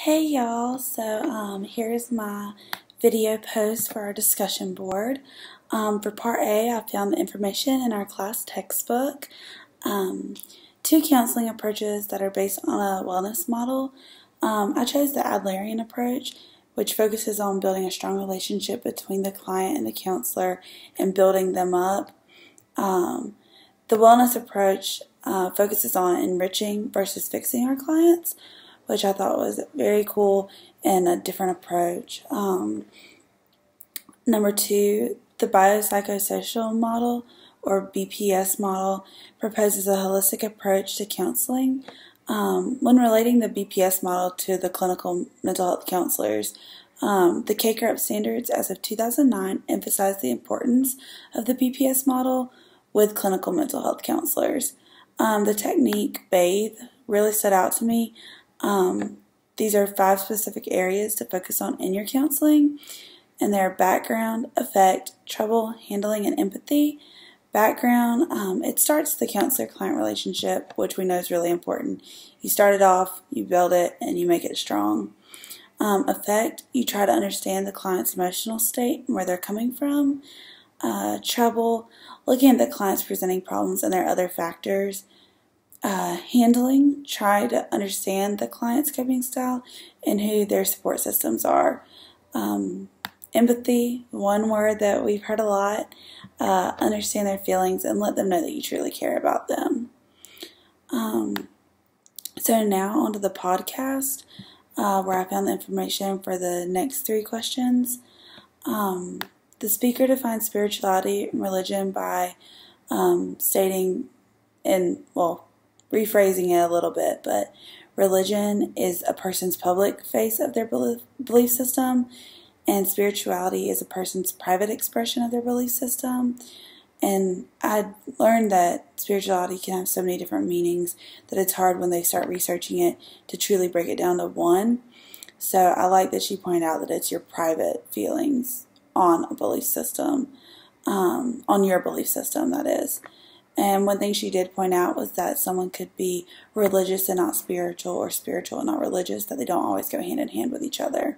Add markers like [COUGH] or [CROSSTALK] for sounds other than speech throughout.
Hey y'all, so um, here's my video post for our discussion board. Um, for part A, I found the information in our class textbook. Um, two counseling approaches that are based on a wellness model. Um, I chose the Adlerian approach, which focuses on building a strong relationship between the client and the counselor and building them up. Um, the wellness approach uh, focuses on enriching versus fixing our clients which I thought was very cool and a different approach. Um, number two, the biopsychosocial model or BPS model proposes a holistic approach to counseling. Um, when relating the BPS model to the clinical mental health counselors, um, the CACREP standards as of 2009 emphasize the importance of the BPS model with clinical mental health counselors. Um, the technique BATHE really stood out to me. Um, these are five specific areas to focus on in your counseling, and they're background, affect, trouble, handling, and empathy. Background, um, it starts the counselor client relationship, which we know is really important. You start it off, you build it, and you make it strong. Um, affect, you try to understand the client's emotional state and where they're coming from. Uh, trouble, looking at the client's presenting problems and their other factors uh, handling, try to understand the client's coping style and who their support systems are. Um, empathy, one word that we've heard a lot, uh, understand their feelings and let them know that you truly care about them. Um, so now onto the podcast uh, where I found the information for the next three questions. Um, the speaker defines spirituality and religion by um, stating in, well, rephrasing it a little bit, but religion is a person's public face of their belief system, and spirituality is a person's private expression of their belief system. And I learned that spirituality can have so many different meanings that it's hard when they start researching it to truly break it down to one. So I like that she pointed out that it's your private feelings on a belief system, um, on your belief system, that is. And one thing she did point out was that someone could be religious and not spiritual, or spiritual and not religious, that they don't always go hand in hand with each other.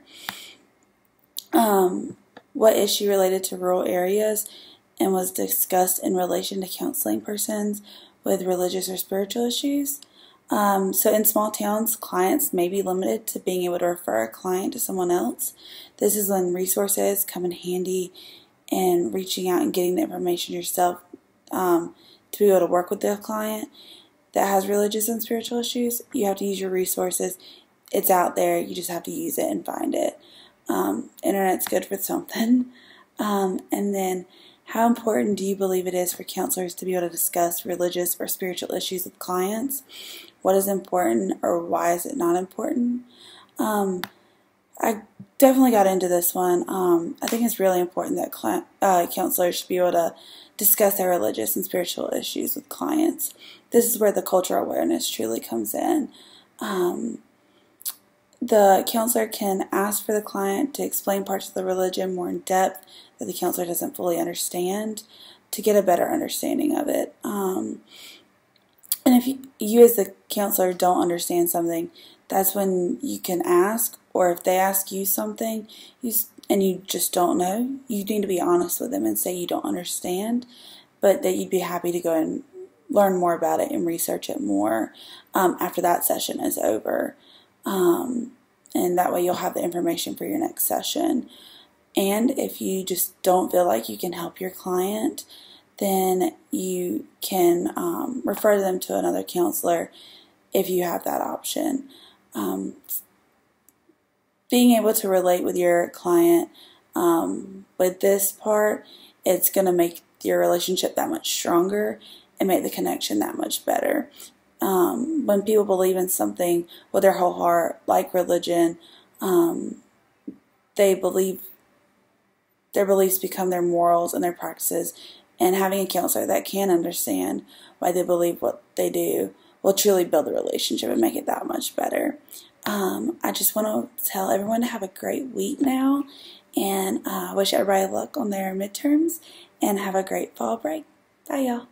Um, what issue related to rural areas and was discussed in relation to counseling persons with religious or spiritual issues? Um, so, in small towns, clients may be limited to being able to refer a client to someone else. This is when resources come in handy and reaching out and getting the information yourself. Um, to be able to work with the client that has religious and spiritual issues, you have to use your resources. It's out there. You just have to use it and find it. Um, internet's good for something. [LAUGHS] Um, and then, how important do you believe it is for counselors to be able to discuss religious or spiritual issues with clients? What is important or why is it not important? Um, I definitely got into this one. Um, I think it's really important that uh, counselors should be able to discuss their religious and spiritual issues with clients. This is where the cultural awareness truly comes in. Um, the counselor can ask for the client to explain parts of the religion more in depth that the counselor doesn't fully understand to get a better understanding of it. Um, and if you, you, as the counselor, don't understand something, that's when you can ask, or if they ask you something you, and you just don't know, you need to be honest with them and say you don't understand, but that you'd be happy to go and learn more about it and research it more um, after that session is over. Um, and that way you'll have the information for your next session. And if you just don't feel like you can help your client, then you can um, refer them to another counselor if you have that option um, being able to relate with your client um, with this part, it's going to make your relationship that much stronger and make the connection that much better. Um, when people believe in something with their whole heart, like religion, um, they believe their beliefs become their morals and their practices. And having a counselor that can understand why they believe what they do will truly build the relationship and make it that much better. Um, I just want to tell everyone to have a great week now and uh, wish everybody luck on their midterms and have a great fall break. Bye, y'all.